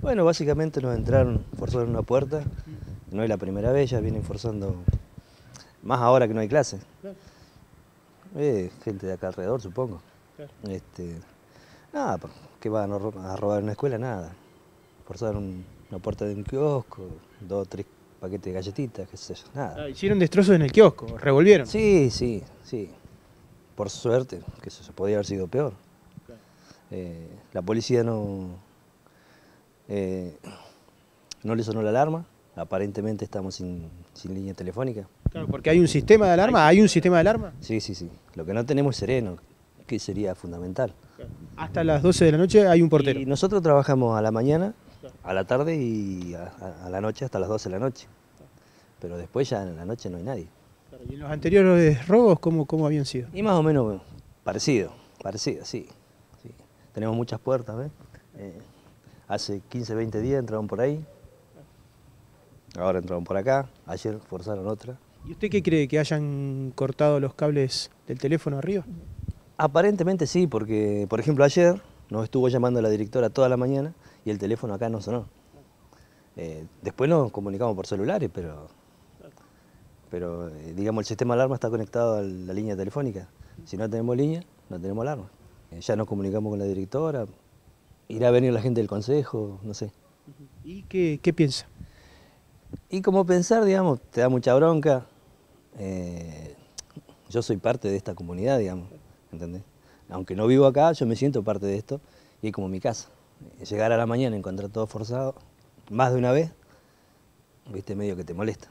Bueno, básicamente nos entraron, forzaron una puerta, no es la primera vez, ya vienen forzando, más ahora que no hay clase. Eh, gente de acá alrededor, supongo. Este, nada, que van a robar una escuela, nada. Forzaron una puerta de un kiosco, dos o tres paquetes de galletitas, qué sé yo, nada. Ah, hicieron destrozos en el kiosco, revolvieron. Sí, sí, sí. Por suerte, que eso podía haber sido peor. Eh, la policía no, eh, no le sonó la alarma. Aparentemente estamos sin, sin línea telefónica. Claro, porque hay un sistema de alarma, hay un sistema de alarma. Sí, sí, sí. Lo que no tenemos es sereno, que sería fundamental. Hasta las 12 de la noche hay un portero. Y nosotros trabajamos a la mañana, a la tarde y a, a- a la noche hasta las 12 de la noche. Pero después ya en la noche no hay nadie. ¿Y en los anteriores robos cómo, cómo habían sido? Y más o menos parecido, parecido, sí. sí. Tenemos muchas puertas, ¿ves? Eh, hace 15, 20 días entraron por ahí. Ahora entraron por acá. Ayer forzaron otra. ¿Y usted qué cree? ¿Que hayan cortado los cables del teléfono arriba? Aparentemente sí, porque, por ejemplo, ayer nos estuvo llamando la directora toda la mañana y el teléfono acá no sonó. Eh, después nos comunicamos por celulares, pero, pero eh, digamos, el sistema de alarma está conectado a la línea telefónica. Si no tenemos línea, no tenemos alarma. Eh, ya nos comunicamos con la directora, irá a venir la gente del consejo, no sé. ¿Y qué, qué piensa? Y como pensar, digamos, te da mucha bronca. eh, yo soy parte de esta comunidad, digamos, ¿entendés? Aunque no vivo acá, yo me siento parte de esto y es como mi casa. Llegar a la mañana y encontrar todo forzado, más de una vez, viste, medio que te molesta.